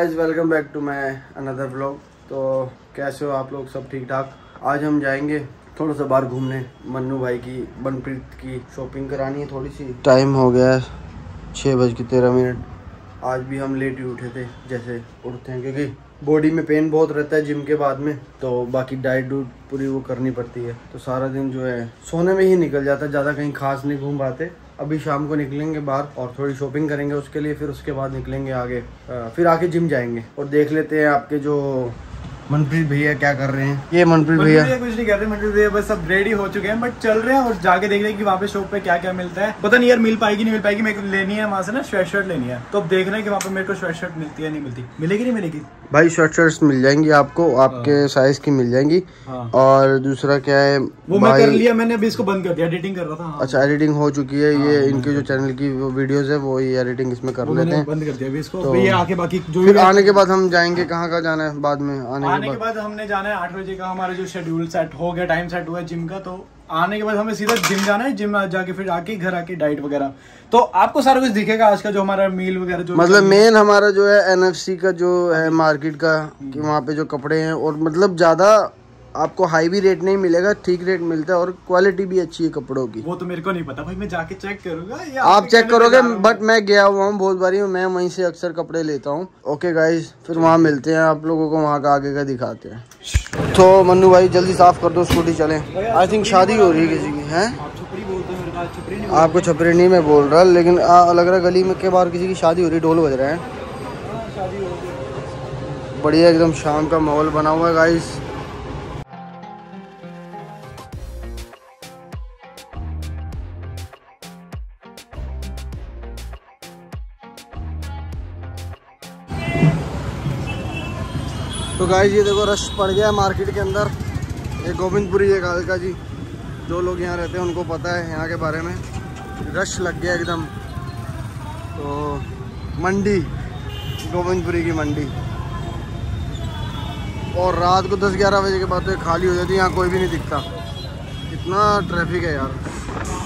Guys welcome back to my another vlog तो कैसे हो आप लोग? सब ठीक ठाक? आज हम जाएँगे थोड़ा सा बाहर घूमने। मन्नू भाई की, मनप्रीत की शॉपिंग करानी है थोड़ी सी। टाइम हो गया है छः बज के तेरह मिनट। आज भी हम लेट ही उठे थे, जैसे उठते हैं, क्योंकि बॉडी में पेन बहुत रहता है जिम के बाद में। तो बाकी डाइट डूट पूरी वो करनी पड़ती है। तो सारा दिन जो है सोने में ही निकल जाता है ज़्यादा कहीं खास नहीं घूम पाते। अभी शाम को निकलेंगे बाहर और थोड़ी शॉपिंग करेंगे उसके लिए, फिर उसके बाद निकलेंगे आगे फिर आके जिम जाएँगे और देख लेते हैं आपके जो मनप्रीत भैया क्या कर रहे हैं? ये मनप्रीत भैया। कुछ नहीं कर रहे मंदिर भैया बस सब रेडी हो चुके हैं बट चल रहे हैं और जाके देख रहे हैं कि वहाँ पे शॉप पे क्या क्या मिलता है। पता नहीं यार मिल पाएगी नहीं मिल पाएगी मेरे को लेनी है वहाँ से ना स्वेट शर्ट लेनी है। तो अब देख रहे हैं कि वहाँ पे मेरे को स्वेट शर्ट मिलती है नहीं मिलती। मिलेगी नहीं मिलेगी? भाई शर्ट शर्ट्स मिल जाएँगी आपको आपके साइज़ की मिल जाएँगी। हाँ। और दूसरा क्या है वो मैं कर लिया मैंने अभी इसको बंद कर दिया एडिटिंग कर रहा था हाँ। अच्छा एडिटिंग हो चुकी है ये इनके जो चैनल की वो वीडियोस है वो ये एडिटिंग इसमें कर लेते हैं। बंद कर दिया अभी इसको। तो- भैया आके बाकी जो फिर आने के बाद हम जाएँगे कहाँ कहाँ जाना है बाद में आने आने के बाद हमने जाना है आठ बजे का हमारा जो शेड्यूल सेट हो गया टाइम सेट हुआ है जिम का तो आने के बाद हमें सीधा जिम जाना है जिम जाके फिर आके घर आके डाइट वगैरह। तो आपको सारा कुछ दिखेगा आज का जो हमारा मील वगैरह जो मतलब मेन हमारा जो है एनएफसी का जो है मार्केट का कि वहाँ पे जो कपड़े हैं और मतलब ज़्यादा आपको हाई भी रेट नहीं मिलेगा ठीक रेट मिलता है और क्वालिटी भी अच्छी है कपड़ों की। वो तो मेरे को नहीं पता। भाई मैं जाके चेक करूँगा या आप चेक करोगे। बट मैं गया हुआ हूँ बहुत बारी मैं वहीं से अक्सर कपड़े लेता हूँ। ओके गाइस फिर वहाँ मिलते हैं आप लोगों को वहाँ का आगे का दिखाते हैं। तो मन्नू भाई जल्दी साफ़ कर दो स्कूटी चले। आई थिंक शादी हो रही है किसी की है? आपको छपरी नहीं मैं बोल रहा लेकिन लग रहा गली में के बाहर किसी की शादी हो रही ढोल बज रहे हैं। बढ़िया एकदम शाम का माहौल बना हुआ है गाइस तो गाइस ये देखो रश पड़ गया मार्केट के अंदर। ये गोविंदपुरी है कालका जी, जो लोग यहाँ रहते हैं, उनको पता है यहाँ के बारे में। रश लग गया एकदम। तो मंडी, गोविंदपुरी की मंडी। और रात को 10-11 बजे के बाद तो खाली हो जाती है, यहाँ कोई भी नहीं दिखता। इतना ट्रैफ़िक है यार।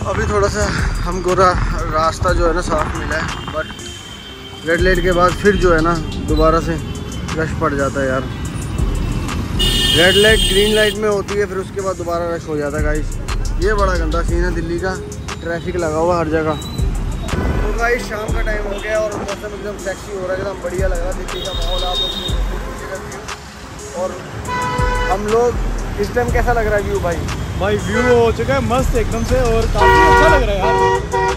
अभी थोड़ा सा हमको रास्ता जो है ना, साफ़ मिला है बट रेड लाइट के बाद फिर जो है ना, दोबारा से रश पड़ जाता है यार। रेड लाइट ग्रीन लाइट में होती है फिर उसके बाद दोबारा रश हो जाता है गाइस ये बड़ा गंदा सीन है दिल्ली का. ट्रैफ़िक लगा हुआ हर जगह. तो गाइस शाम का टाइम हो गया और मौसम एकदम सेक्सी हो रहा है एकदम बढ़िया लग रहा है दिल्ली का माहौल आप लोग। और हम लोग इस टाइम कैसा लग रहा है व्यू भाई? भाई व्यू हो चुका है मस्त एकदम से और काफ़ी अच्छा लग रहा है यार.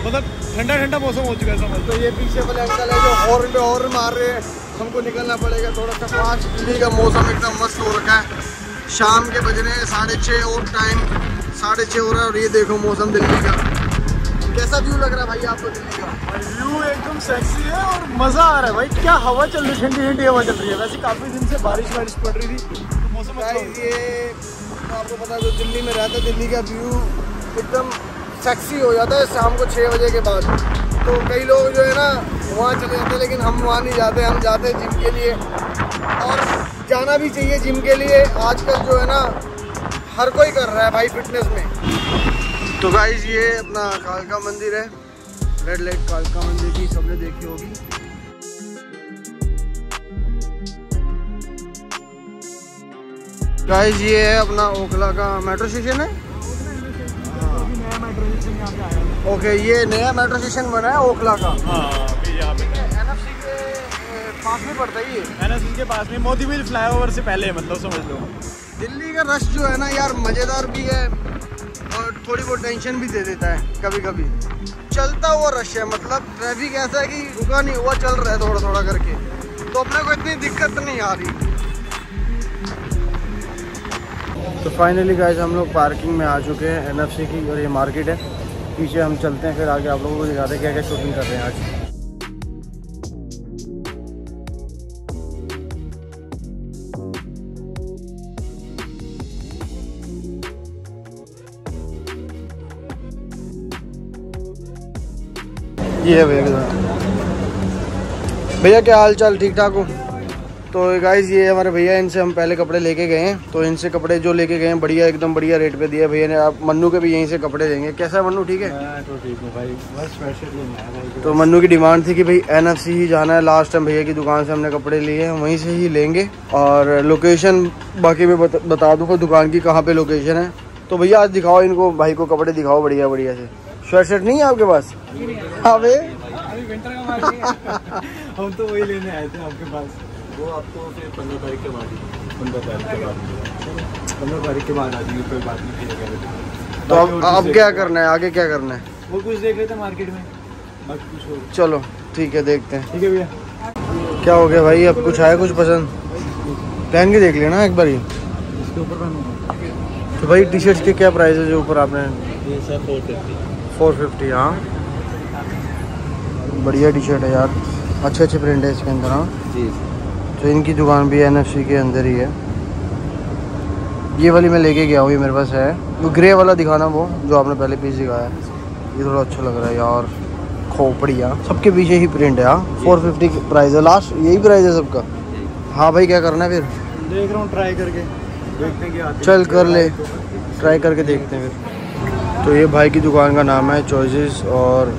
मतलब ठंडा ठंडा मौसम हो चुका है समझ तो ये पीछे वाले अंकल है जो हॉर्न पे हॉर्न मार रहे हैं. हमको निकलना पड़ेगा थोड़ा सा पाँच। दिल्ली का मौसम एकदम मस्त हो रखा है। शाम के बज रहे हैं साढ़े छः और टाइम साढ़े छः हो रहा है और ये देखो मौसम दिल्ली का। कैसा व्यू लग रहा है भाई आपको दिल्ली का? व्यू एकदम सेक्सी है और मज़ा आ रहा है भाई। क्या हवा चल रही है? ठंडी ठंडी हवा चल रही है। वैसे काफ़ी दिन से बारिश वारिश पड़ रही थी तो मौसम अच्छा ये आपको पता है जो दिल्ली में रहता है दिल्ली का व्यू एकदम सेक्सी हो जाता है शाम को छः बजे के बाद। तो कई लोग जो है ना वहाँ चले जाते हैं, लेकिन हम वहाँ नहीं जाते, हम जाते हैं जिम के लिए। और जाना भी चाहिए जिम के लिए। आजकल जो है ना, हर कोई कर रहा है भाई फिटनेस में। तो गाइस ये अपना कालका मंदिर है। रेड लाइट कालका मंदिर की सबने देखी होगी। गाइस ये है अपना ओखला का मेट्रो स्टेशन है। मेट्रो स्टेशन यहाँ पे आया ओके ये नया मेट्रो स्टेशन बना है ओखला का। हाँ यहाँ पे एनएफसी के पास में पड़ता है ये के पास में मोदी मिल फ्लाईओवर से पहले मतलब समझ लो। दिल्ली का रश जो है ना यार मज़ेदार भी है और थोड़ी बहुत टेंशन भी दे देता है कभी कभी चलता हुआ रश है मतलब ट्रैफ़िक ऐसा है कि रुका नहीं हुआ चल रहा है थोड़ा थोड़ा करके। तो अपने को इतनी दिक्कत नहीं आ रही। तो फाइनली गाइस हम लोग पार्किंग में आ चुके हैं एनएफसी की और ये मार्केट है। पीछे हम चलते हैं, फिर आगे आप लोगों को दिखाते हैं क्या क्या शॉपिंग कर रहे हैं आज। ये भैया भैया, क्या हाल चाल? ठीक ठाक हो? तो गाइज़ ये हमारे भैया इनसे हम पहले कपड़े लेके गए हैं। तो इनसे कपड़े जो लेके गए हैं बढ़िया एकदम बढ़िया रेट पे दिए भैया ने आप मन्नू के भी यहीं से कपड़े देंगे कैसा है मन्नू ठीक है? तो ठीक हूँ भाई बस तो मन्नू की डिमांड थी कि भाई एनएफसी ही जाना है। लास्ट टाइम भैया की दुकान से हमने कपड़े लिए हैं वहीं से ही लेंगे। और लोकेशन बाकी मैं बता, दूँगा दुकान की कहाँ पे लोकेशन है। तो भैया आज दिखाओ इनको भाई को कपड़े दिखाओ बढ़िया बढ़िया से। शर्ट शर्ट नहीं है आपके पास? हाँ मार्केट हम तो वही लेने आए थे आपके पास। वो आपको फिर पंद्रह तारीख के बाद पंद्रह तारीख के बाद पंद्रह तारीख के बाद आ जाएँगे कोई बात नहीं तो अब अब क्या करना है? आगे क्या करना है? वो कुछ देख रहे थे मार्केट में। बाकी कुछ चलो ठीक है देखते हैं। ठीक है भैया। क्या हो गया भाई? अब कुछ आया कुछ पसंद? पहन के देख लेना एक बार ही। इसके ऊपर तो भाई टी शर्ट के क्या प्राइस है जो ऊपर आपने? फोर फिफ्टी फोर फिफ्टी हाँ। बढ़िया टी शर्ट है यार। अच्छे अच्छे प्रिंट है इसके अंदर हाँ। जी। तो इनकी दुकान भी एनएफसी के अंदर ही है। ये वाली मैं लेके गया हूँ ये मेरे पास है। वो ग्रे वाला दिखाना वो जो आपने पहले पीस दिखाया ये थोड़ा अच्छा लग रहा है यार खोपड़िया। सबके पीछे ही प्रिंट है हाँ। फोर फिफ्टी प्राइस है लास्ट यही प्राइस है सबका। हाँ भाई क्या करना है फिर? देख रहा हूँ ट्राई करके। देखते हैं चल कर ले। ट्राई करके देखते हैं फिर। तो ये भाई की दुकान का नाम है चॉइसेस और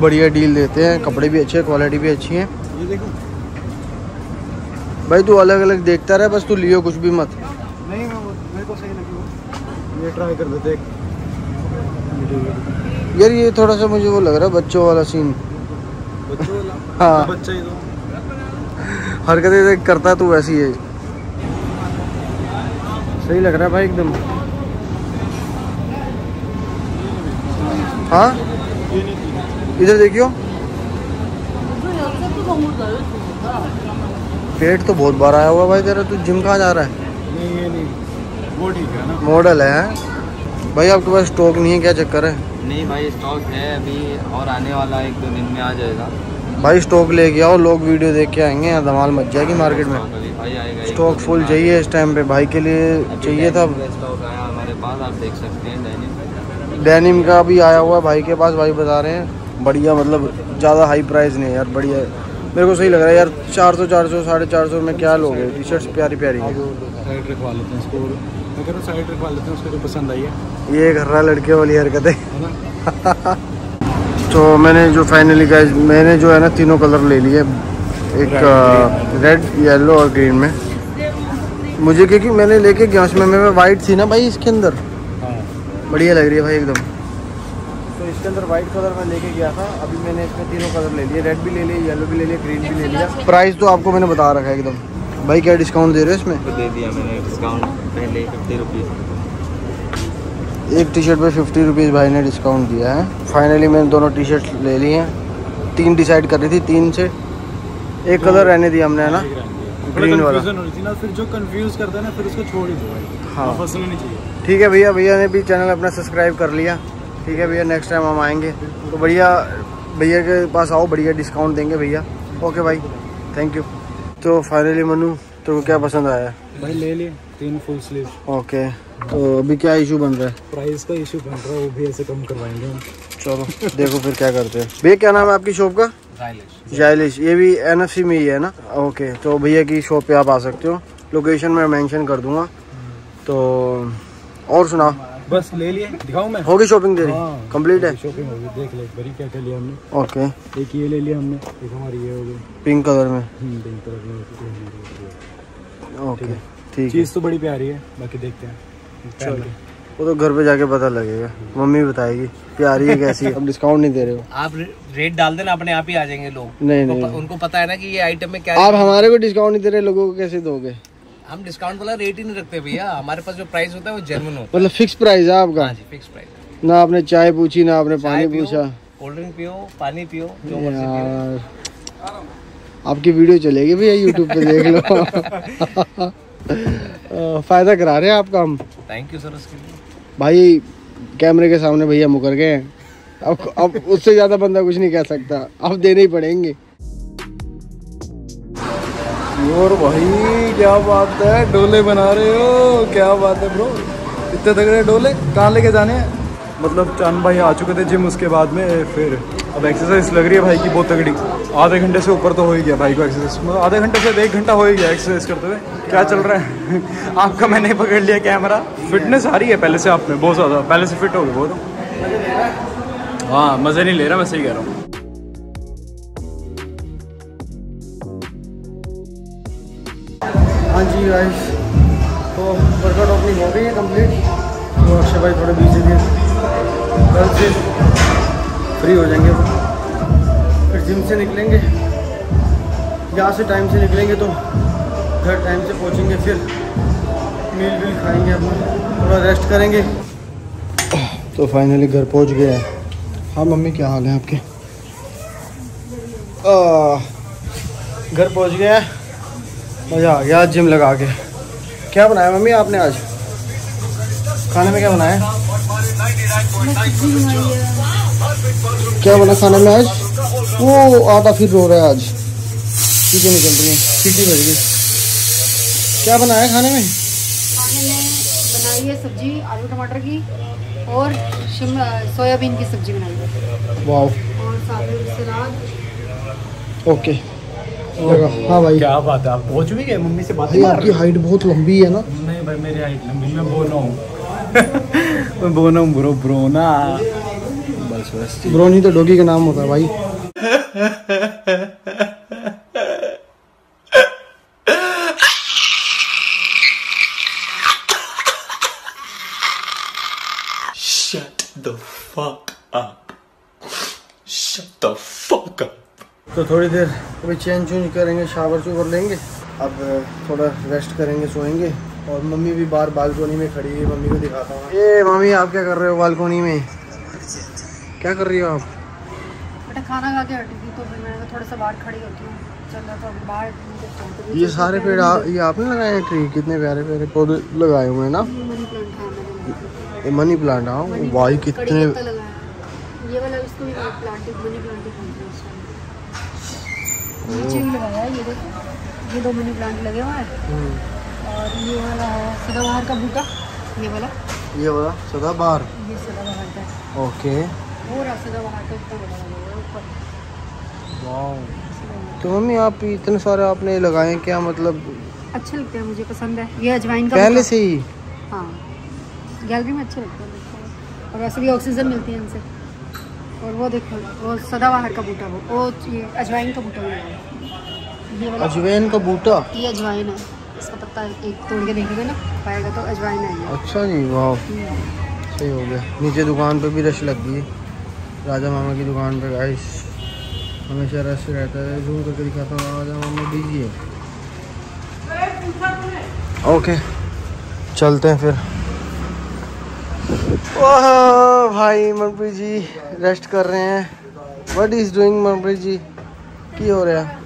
बढ़िया डील देते हैं। कपड़े भी अच्छे क्वालिटी भी अच्छी है। ये देखो। भाई तू अलग अलग देखता रहे बस तू लियो कुछ भी मत। नहीं मैं मेरे को सही लगी वो। ये ट्राई कर देते। यार ये थोड़ा सा मुझे वो लग रहा है बच्चों वाला सीन बच्चों वाला? हाँ। बच्चा ही तो। हरकतें देख करता तू वैसी है। सही लग रहा है भाई एकदम। हाँ? इधर देखियो। पेट तो बहुत बार आया हुआ भाई तेरा तू जिम कहाँ जा रहा है? नहीं ये नहीं। वो ठीक है ना। मॉडल है भाई आपके पास स्टॉक नहीं है क्या चक्कर है? नहीं भाई स्टॉक है अभी और आने वाला एक दो दिन में आ जाएगा। भाई स्टॉक लेके आओ लोग वीडियो देख के आएँगे यहाँ धमाल मच जाएगी मार्केट में। स्टॉक फुल चाहिए इस टाइम पे भाई के लिए चाहिए था। स्टॉक आया हमारे पास आप देख सकते हैं डेनिम डेनिम का भी आया हुआ है भाई के पास भाई बता रहे हैं। बढ़िया मतलब ज़्यादा हाई प्राइस नहीं है यार बढ़िया। है मेरे को सही लग रहा है यार चार सौ चार सौ साढ़े चार सौ में क्या लोगे टी शर्ट्स प्यारी प्यारी साइड रखवा लेते हैं इसको मैं कह रहा हूँ साइड रखवा लेते हैं उसको जो पसंद आई है। ये घर रहा लड़के वाली हरकत। है तो मैंने जो फाइनली गाइस मैंने जो है ना तीनों कलर ले लिए। एक रेड येलो और ग्रीन में। मुझे क्योंकि मैंने लेके गया उसमें मैं वाइट थी ना भाई इसके अंदर। हाँ। बढ़िया लग रही है भाई एकदम। इसके अंदर वाइट कलर मैं लेके गया था। अभी मैंने इसमें तीनों कलर ले लिए। रेड भी ले लिया येलो भी ले लिया ग्रीन भी ले लिया। प्राइस तो आपको मैंने बता रखा है एकदम। भाई क्या डिस्काउंट दे रहे हो इसमें? तो दे दिया मैंने डिस्काउंट पहले फिफ्टी रुपीज़ एक टी शर्ट पे फिफ्टी रुपीज़ भाई ने डिस्काउंट दिया है। फाइनली मैंने दोनों टी शर्ट ले ली हैं। तीन डिसाइड कर रही थी तीन से। एक कलर रहने दिया हमने है ना? ग्रीन वाला। हो थी ना फिर जो कंफ्यूज करता है ना फिर उसको छोड़ ही दो भाई। हाँ। हाँ फंसना नहीं चाहिए। ठीक है भैया भैया ने भी चैनल अपना सब्सक्राइब कर लिया। ठीक है भैया नेक्स्ट टाइम हम आएँगे। तो बढ़िया भैया के पास आओ बढ़िया डिस्काउंट देंगे भैया। ओके भाई थैंक यू तो फाइनली मनु तो क्या पसंद आया? भाई ले लिए तीन फुल स्लीव ओके तो अभी क्या इशू बन रहा है? प्राइस का इशू बन रहा है वो भी ऐसे कम करवाएँगे हम। चलो देखो फिर क्या करते हैं। भैया क्या नाम है आपकी शॉप का? जाइलिश ये भी एनएफसी में ही है ना? ओके तो भैया की शॉप पे आप आ सकते हो। लोकेशन मैं मेंशन कर दूँगा। तो और सुना बस ले लिए दिखाऊँ मैं? होगी शॉपिंग तेरी? हाँ। कंप्लीट है? शॉपिंग होगी देख ले बारी क्या क्या लिया हमने। ओके एक ये ले लिया हमने एक हमारी ये हो गई। पिंक कलर में? हम्म, पिंक कलर में ओके ठीक है? चीज़ तो बड़ी प्यारी है बाकी देखते हैं। चलो। वो तो घर पे जाके पता लगेगा। मम्मी बताएगी प्यारी है कैसी है? अब डिस्काउंट नहीं दे रहे हो। आप रेट डाल देना अपने आप ही आ जाएँगे लोग। नहीं उनको, नहीं। उनको पता है ना कि ये आइटम में क्या आप हमारे को डिस्काउंट नहीं दे रहे लोगों को कैसे दोगे? हम डिस्काउंट वाला रेट ही नहीं रखते भैया। हमारे पास जो प्राइस होता है वो जेन्युइन होता मतलब फिक्स प्राइस है आपका? हाँ जी फिक्स प्राइस ना आपने चाय पूछी ना आपने पानी पूछा। कोल्ड ड्रिंक पियो पानी पियो जो आपकी वीडियो चलेगी भैया यूट्यूब पे देख लो। फ़ायदा करा रहे हैं आपका हम। थैंक यू सर उसके लिए। भाई कैमरे के सामने भैया मुकर गए हैं। अब अब उससे ज़्यादा बंदा कुछ नहीं कह सकता। अब देने ही पड़ेंगे। और भाई, क्या बात है? डोले बना रहे हो? क्या बात है ब्रो इतने तगड़े डोले, कहाँ लेके जाने हैं? मतलब चाँद भाई आ चुके थे जिम उसके बाद में, फिर अब एक्सरसाइज लग रही है भाई की बहुत तगड़ी। आधे घंटे से ऊपर तो हो ही गया भाई को एक्सरसाइज मतलब आधे घंटे से एक घंटा हो ही गया एक्सरसाइज करते हुए। क्या चल रहा है? आपका मैंने पकड़ लिया कैमरा फिटनेस आ रही है पहले से आप में, बहुत ज़्यादा। पहले से फिट हो गए बहुत हाँ मज़े नहीं ले रहा, मैं सही कह रहा हूँ। गाइस तो वर्कआउट ओपनिंग हो गई है कंप्लीट तो अक्षय भाई थोड़े बिज़ी थे कल से फ्री हो जाएँगे फिर जिम से निकलेंगे। यहाँ से टाइम से निकलेंगे तो घर टाइम से पहुँचेंगे फिर। मील वील खाएँगे अपना। थोड़ा रेस्ट करेंगे। तो फाइनली घर पहुँच गए हैं। हाँ मम्मी, क्या हाल है आपके? घर पहुँच गया है। मज़ा आ गया आज जिम लगा के। क्या बनाया मम्मी आपने आज? खाने में क्या बनाया? क्या बना खाने में आज? वो आटा फिर रो रहा है आज। चीज़ें निकल रही हैं सीटी बज गई। क्या बनाया खाने में? खाने में बनाई है सब्ज़ी आलू टमाटर की और शिमला सोयाबीन की सब्ज़ी बनाई है। वाह और साथ में सलाद। ओके। हाँ भाई। क्या बात है आप पहुँच भी गए मम्मी से बात भाई आपकी हाइट बहुत लंबी है ना। नहीं भाई मेरी हाइट लंबी मैं बोनो हूँ। मैं बोनो हूँ ब्रो ब्रोना। बस बस ब्रोनी तो डोगी का नाम होता है भाई। Shut the fuck up. Shut the fuck up. तो थोड़ी देर अभी चेंज चूंज करेंगे शावर चूवर लेंगे। अब थोड़ा रेस्ट करेंगे सोएँगे। और मम्मी भी बाहर बालकोनी में खड़ी है मम्मी को दिखाता हूँ। ये मम्मी आप क्या कर रहे हो बालकोनी में? क्या कर रही हो आप? बेटा खाना खा के हटी थी तो फिर मैंने थोड़ा सा बाहर खड़ी होती हूँ। चल रहा था अभी बाहर तो ये सारे पेड़ आ, ये आपने लगाए हैं ट्री कितने प्यारे प्यारे पौधे लगाए हुए हैं ना? ये मनी प्लांट है। मैंने भाई कितने। ये वाला इसको भी प्लांट मनी प्लांट ही बोलते हैं इस टाइम नीचे भी लगाया ये देखो ये दो मनी प्लांट लगे हुए हैं। हम्म, और ये वाला है सदाबहार का बूटा ये वाला। ये वाला सदाबहार? ये सदाबहार का ओके। वो रहा सदाबहार का इतना बड़ा लगा हुआ है ऊपर। वाह तो मम्मी आप इतने सारे आपने लगाए हैं क्या मतलब? अच्छे लगते हैं मुझे पसंद है। ये अजवाइन का पहले से ही? हाँ। गैलरी में अच्छे लगते हैं और वैसे भी ऑक्सीजन मिलती है इनसे। और वो देखो वो सदाबहार का बूटा वो वो अजवाइन का बूटा है। वाला अजवैन का बूटा? ये अजवाइन है। इसका पत्ता एक तोड़ के देखेंगे ना पाएगा तो अजवाइन है अच्छा जी वाह हम्म। सही हो गया। नीचे दुकान पे भी रश लग गई है। राजा मामा की दुकान पे गाइस हमेशा रश रहता है। जूम करके दिखाता हूँ राजा मामा बिज़ी है। ओके चलते हैं फिर। ओह भाई मनप्रीत जी रेस्ट कर रहे हैं। What is doing Manpreet ji? की हो रहा? है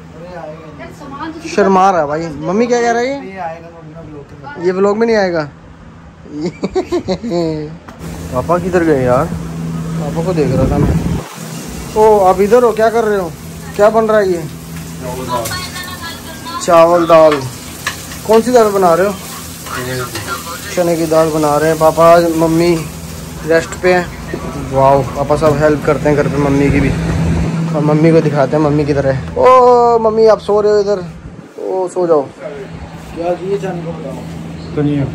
शर्मा रहा भाई। मम्मी क्या कह रही है? ये ब्लॉग में नहीं आएगा। पापा किधर गए यार? पापा को देख रहा था मैं। ओ आप इधर हो क्या कर रहे हो? क्या बन रहा है ये? चावल दाल। कौन सी दाल बना रहे हो? चने की दाल बना रहे हैं। पापा आज मम्मी रेस्ट पे हैं। वाह पापा सब हेल्प करते हैं घर पे मम्मी की भी। और मम्मी को दिखाते हैं मम्मी किधर है। ओ मम्मी आप सो रहे हो इधर। ओ सो जाओ। क्या चाहिए है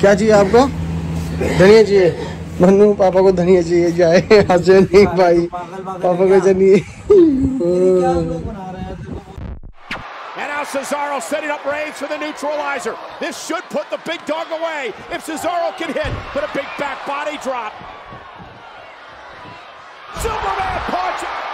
क्या चाहिए आपको? धनिया चाहिए। मन्नू पापा को धनिया चाहिए। जाए हंसे नहीं भाई। पापा को now Cesaro setting up Reigns for the neutralizer. This should put the big dog away if Cesaro can hit, but a big back body drop. Superman punch!